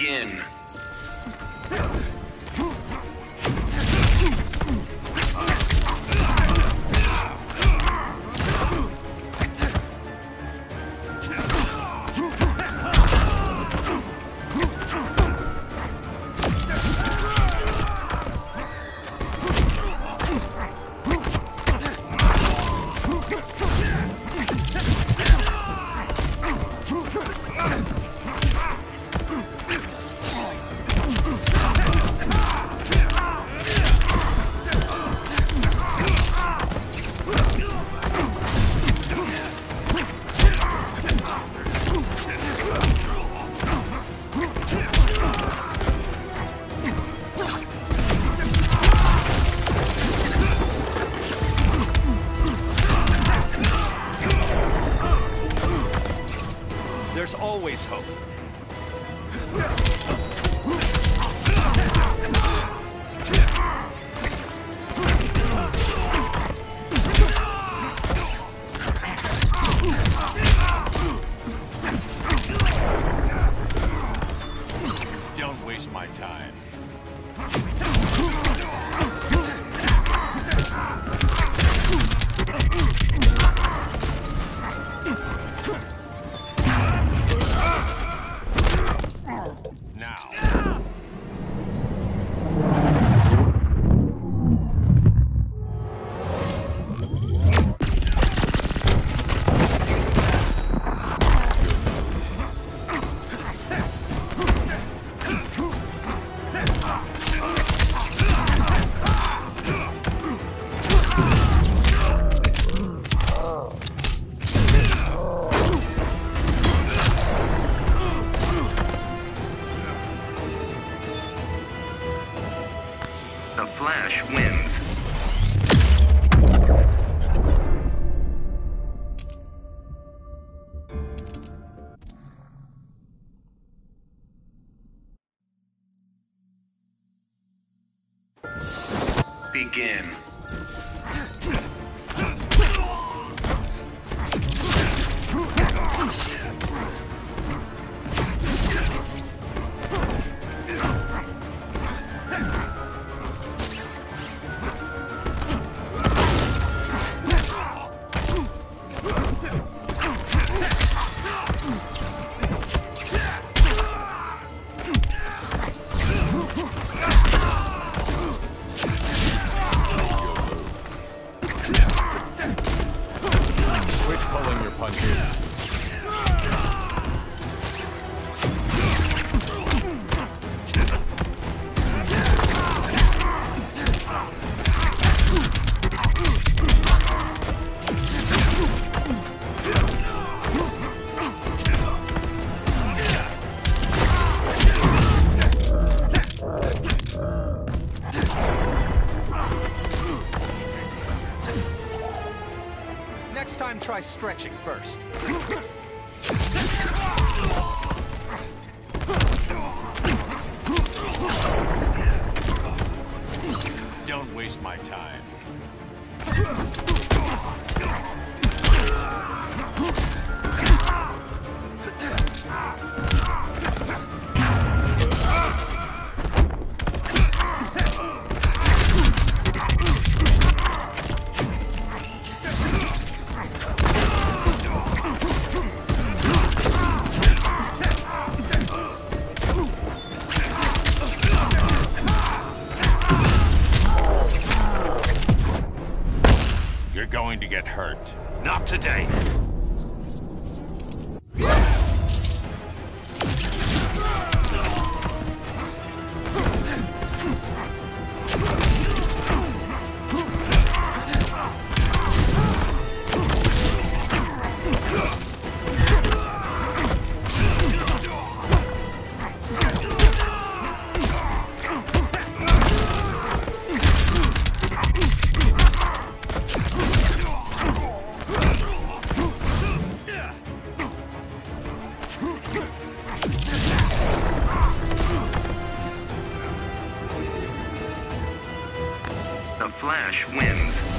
Begin. Hope. Flash wins. Begin. Try stretching first. Don't waste my time. Going to get hurt. Not today. Flash wins.